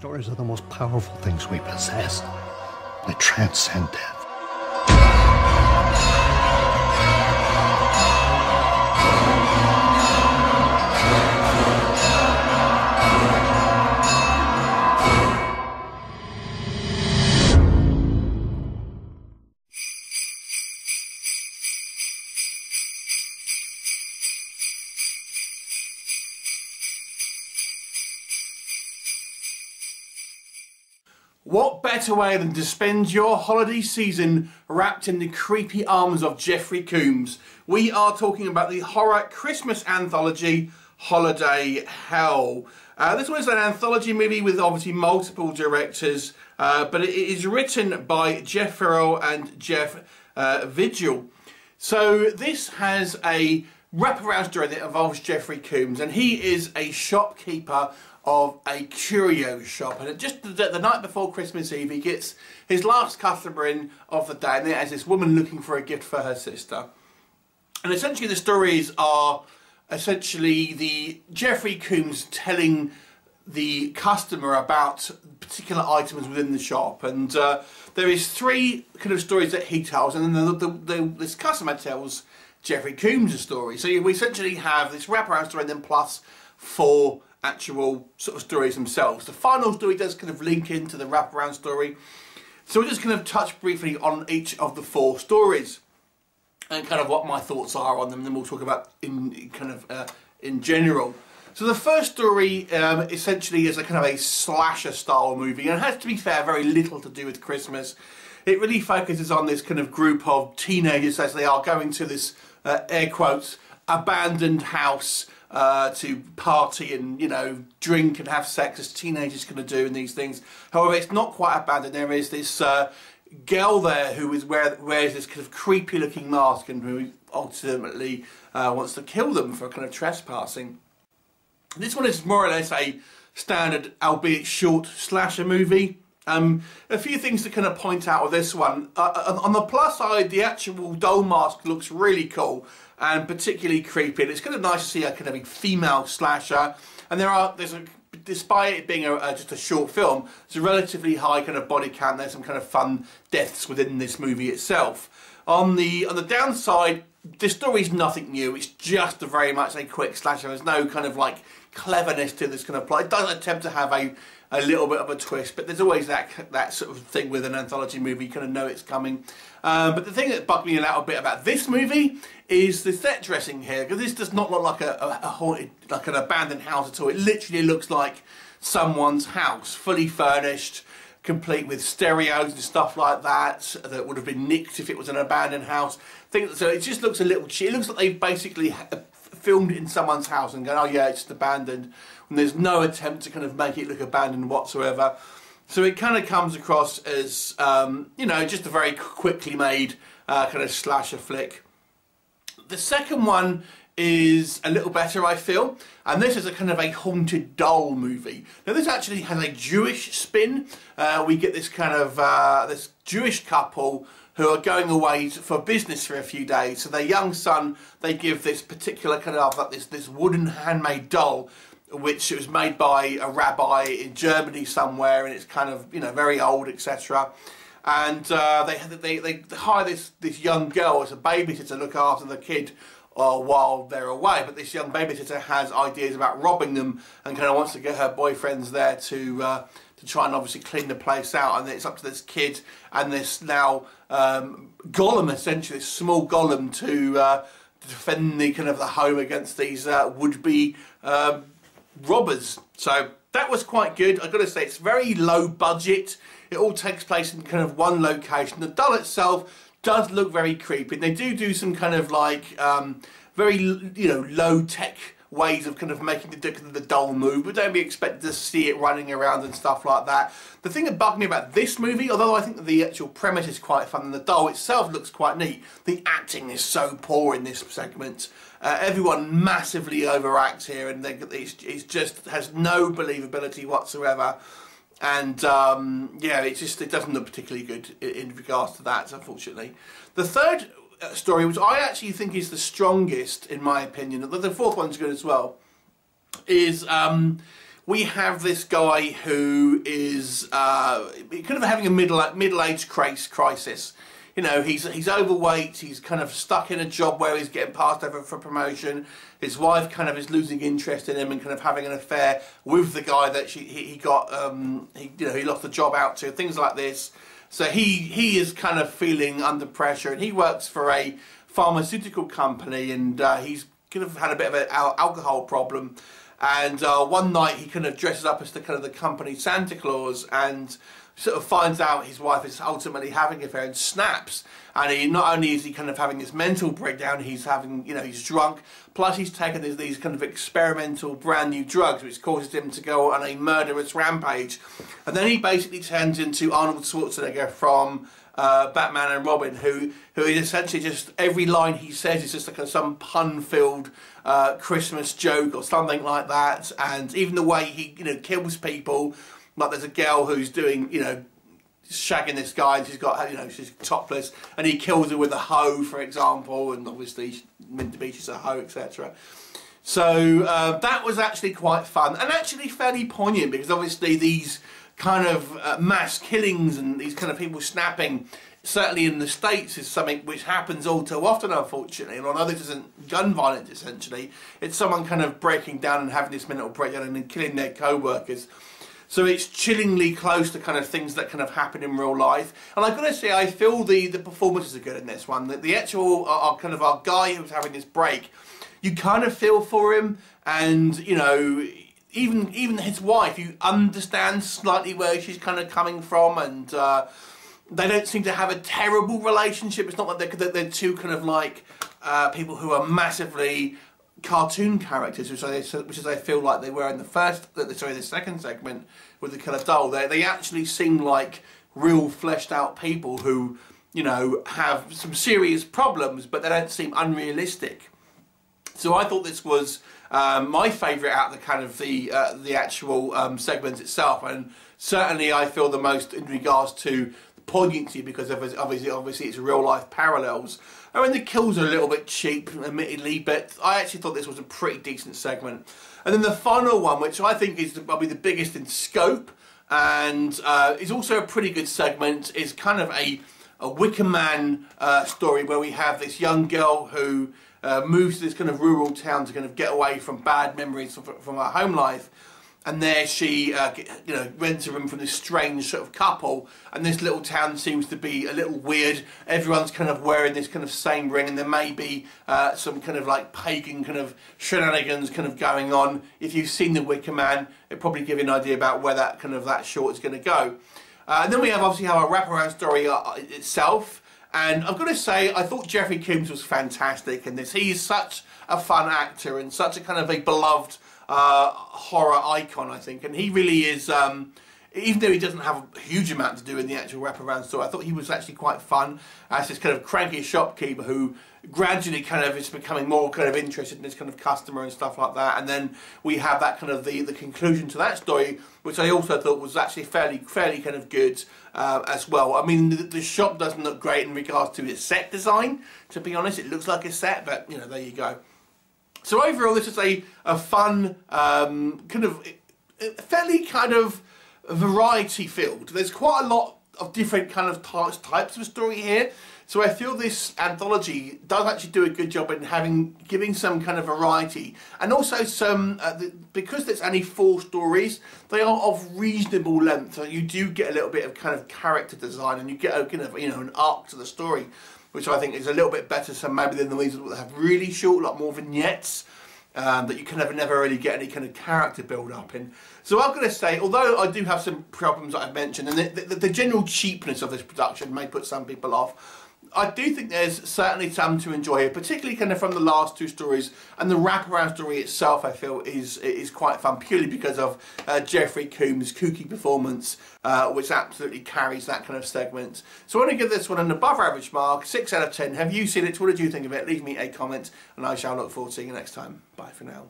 Stories are the most powerful things we possess. They transcend death. What better way than to spend your holiday season wrapped in the creepy arms of Jeffrey Combs? We are talking about the horror Christmas anthology, Holiday Hell. Uh, this one is an anthology movie with obviously multiple directors, uh, but it is written by Jeff Ferrell and Jeff uh, Vigil. So this has a wraparound story that involves Jeffrey Combs, and he is a shopkeeper of a curio shop. And just the, the, night before Christmas Eve, he gets his last customer in of the day, and there's this woman looking for a gift for her sister. And essentially, the stories are essentially the Jeffrey Combs telling the customer about particular items within the shop, and uh, there is three kind of stories that he tells, and then the, the, this customer tells Jeffrey Combs' story. So we essentially have this wraparound story, and then plus four actual sort of stories themselves. The final story does kind of link into the wraparound story. So we're just going to touch briefly on each of the four stories and kind of what my thoughts are on them. Then we'll talk about in kind of uh, in general. So the first story um, essentially is a kind of a slasher style movie and it has to be fair very little to do with Christmas. It really focuses on this kind of group of teenagers as they are going to this uh, air quotes abandoned house uh, to party and you know drink and have sex as teenagers going to do and these things. However, it's not quite abandoned. There is this uh, girl there who is wear, wears this kind of creepy looking mask and who ultimately uh, wants to kill them for kind of trespassing. This one is more or less a standard, albeit short, slasher movie. Um, a few things to kind of point out with this one. Uh, uh on the plus side, the actual doll mask looks really cool and particularly creepy. And it's kind of nice to see a kind of a female slasher. And there are there's a despite it being a, just a short film, it's a relatively high kind of body count. There's some kind of fun deaths within this movie itself. On the on the downside, the story's nothing new. It's just a very much a quick slasher. There's no kind of like cleverness to this kind of plot. It doesn't attempt to have a a little bit of a twist, but there's always that that sort of thing with an anthology movie. You kind of know it's coming. Um, but the thing that bugged me a little bit about this movie is the set dressing here, because this does not look like a, a, a haunted, like an abandoned house at all. It literally looks like someone's house, fully furnished complete with stereos and stuff like that that would have been nicked if it was an abandoned house. Think so. It just looks a little cheap. It looks like they basically filmed it in someone's house and going, oh yeah, it's just abandoned. And there's no attempt to kind of make it look abandoned whatsoever. So it kind of comes across as, um, you know, just a very quickly made uh, kind of slasher flick. The second one is a little better, I feel, and this is a kind of a haunted doll movie. Now, this actually has a Jewish spin. Uh, we get this kind of uh, this Jewish couple who are going away for business for a few days. So their young son, they give this particular kind of like this this wooden handmade doll, which was made by a rabbi in Germany somewhere, and it's kind of you know very old, etc. And uh, they, they they hire this this young girl as a babysitter to look after the kid uh, while they're away. But this young babysitter has ideas about robbing them and kind of wants to get her boyfriends there to uh, to try and obviously clean the place out. And it's up to this kid and this now um, golem, essentially, this small golem to, uh, defend the kind of the home against these uh, would-be um, robbers. So that was quite good. I've got to say, it's very low budget. It all takes place in kind of one location. The doll itself does look very creepy. They do do some kind of like um, very you know low tech ways of kind of making the, the doll move, but don't be expected to see it running around and stuff like that. The thing that bugged me about this movie, although I think the actual premise is quite fun and the doll itself looks quite neat, the acting is so poor in this segment. Uh, everyone massively overacts here and it's, it's just has no believability whatsoever and um, yeah, it just it doesn't look particularly good in, in regards to that, unfortunately. The third uh, story, which I actually think is the strongest in my opinion, the fourth one's good as well, is um, we have this guy who is uh, kind of having a middle middle age crisis. You know, he's he's overweight. He's kind of stuck in a job where he's getting passed over for promotion. His wife kind of is losing interest in him and kind of having an affair with the guy that she he, he got um, he you know he lost the job out to. Things like this. So he he is kind of feeling under pressure, and he works for a pharmaceutical company, and uh, he's kind of had a bit of an alcohol problem. And uh, one night he kind of dresses up as the kind of the company Santa Claus and sort of finds out his wife is ultimately having an affair and snaps. And he not only is he kind of having this mental breakdown, he's having you know he's drunk. Plus he's taken these, these kind of experimental brand new drugs, which causes him to go on a murderous rampage. And then he basically turns into Arnold Schwarzenegger from uh, Batman and Robin, who who is essentially just every line he says is just like a, some pun-filled uh, Christmas joke or something like that, and even the way he you know kills people, like there's a girl who's doing you know shagging this guy and she's got you know she's topless and he kills her with a hoe for example and obviously meant to be she's a hoe etc so uh, that was actually quite fun and actually fairly poignant because obviously these kind of uh, mass killings and these kind of people snapping, certainly in the States, is something which happens all too often, unfortunately. And although this isn't gun violence, essentially, it's someone kind of breaking down and having this mental breakdown and then killing their co workers. So it's chillingly close to kind of things that kind of happen in real life. And I've got to say, I feel the, the performances are good in this one. The, the actual, our, kind of our guy who's having this break, you kind of feel for him and, you know, even even his wife, you understand slightly where she's kind of coming from, and uh, they don't seem to have a terrible relationship. It's not like they're, they're two kind of like uh, people who are massively cartoon characters, which I which is I feel like they were in the first, sorry, the second segment with the killer doll. They they actually seem like real fleshed out people who you know have some serious problems, but they don't seem unrealistic. So I thought this was um, my favourite out of the kind of the uh, the actual um, segment itself, and certainly I feel the most in regards to poignancy because of obviously obviously it's real life parallels. I mean the kills are a little bit cheap, admittedly, but I actually thought this was a pretty decent segment. And then the final one, which I think is probably the biggest in scope, and uh, is also a pretty good segment, is kind of a a Wicker Man uh, story where we have this young girl who uh, moves to this kind of rural town to kind of get away from bad memories from, from her home life. And there she, uh, you know, rents a room from this strange sort of couple. And this little town seems to be a little weird. Everyone's kind of wearing this kind of same ring, and there may be uh, some kind of like pagan kind of shenanigans kind of going on. If you've seen The Wicker Man, it probably give you an idea about where that kind of that short is going to go. Uh, and then we have obviously how our wraparound story uh, itself. And I've got to say, I thought Jeffrey Combs was fantastic in this. He's such a fun actor and such a kind of a beloved uh, horror icon, I think. And he really is, um, even though he doesn't have a huge amount to do in the actual wraparound story, I thought he was actually quite fun as this kind of cranky shopkeeper who gradually kind of is becoming more kind of interested in this kind of customer and stuff like that. And then we have that kind of the, the conclusion to that story, which I also thought was actually fairly fairly kind of good uh, as well. I mean, the, the, shop doesn't look great in regards to its set design. To be honest, it looks like a set, but you know, there you go. So overall, this is a a fun um, kind of fairly kind of variety filled. There's quite a lot of different kind of types of story here. So I feel this anthology does actually do a good job in having giving some kind of variety and also some uh, the, because there's only four stories they are of reasonable length so you do get a little bit of kind of character design and you get a kind of you know an arc to the story which I think is a little bit better so maybe than the ones that have really short lot more vignettes um, that you can never, never really get any kind of character build up in. So I'm going to say, although I do have some problems that I've mentioned, and the, the, the general cheapness of this production may put some people off, I do think there's certainly some to enjoy here, particularly kind of from the last two stories, and the wraparound story itself. I feel is is quite fun purely because of uh, Jeffrey Combs' kooky performance, uh, which absolutely carries that kind of segment. So I want to give this one an above average mark, six out of ten. Have you seen it? What did you think of it? Leave me a comment, and I shall look forward to seeing you next time. Bye for now.